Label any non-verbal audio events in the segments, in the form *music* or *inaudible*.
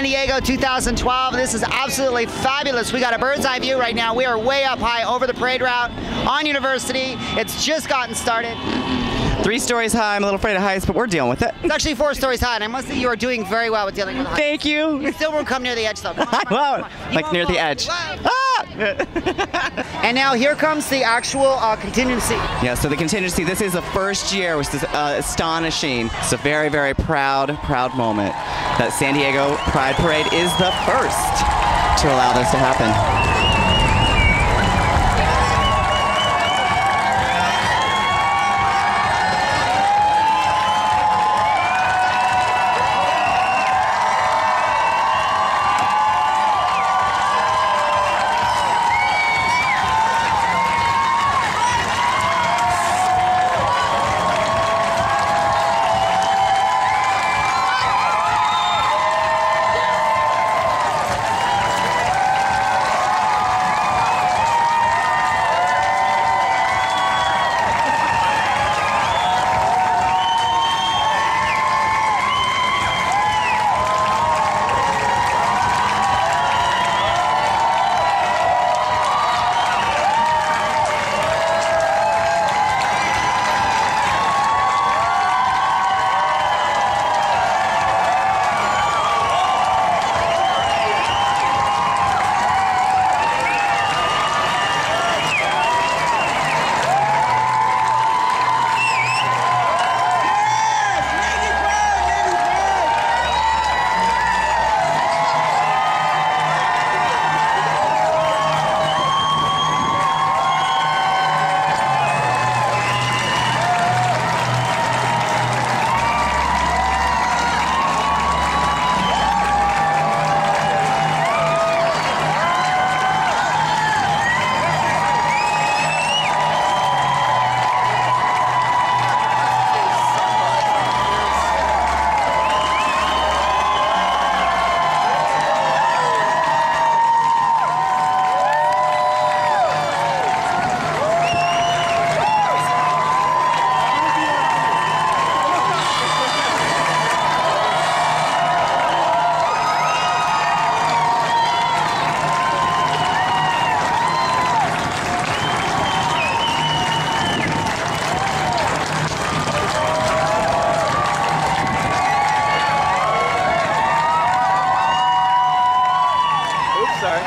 Diego 2012. This is absolutely fabulous. We got a bird's eye view right now. We are way up high over the parade route on University. It's just gotten started. Three stories high. I'm a little afraid of heights, but we're dealing with it. It's actually four stories high, and I must say you are doing very well with dealing with heights. Thank you. You still won't come near the edge, though. Come on, come on, come on. Like near the edge. Ah! *laughs* And now here comes the actual uh, contingency. Yeah, so the contingency, this is the first year, which is uh, astonishing. It's a very, very proud, proud moment that San Diego Pride Parade is the first to allow this to happen. Sorry.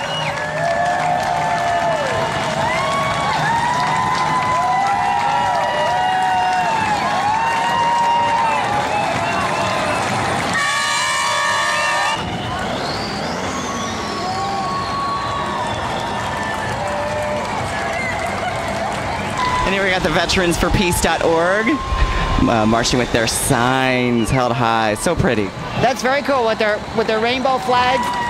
And here we got the Veterans for Peace.org uh, marching with their signs held high. So pretty. That's very cool with their with their rainbow flags.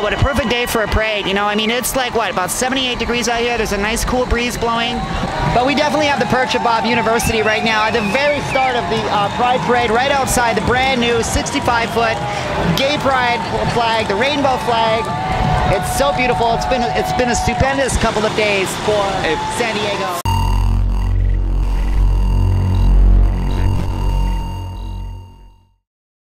Oh, what a perfect day for a parade. You know, I mean, it's like, what, about 78 degrees out here. There's a nice cool breeze blowing. But we definitely have the perch of Bob University right now at the very start of the uh, Pride Parade, right outside the brand new 65 foot gay pride flag, the rainbow flag. It's so beautiful. It's been, it's been a stupendous couple of days for San Diego.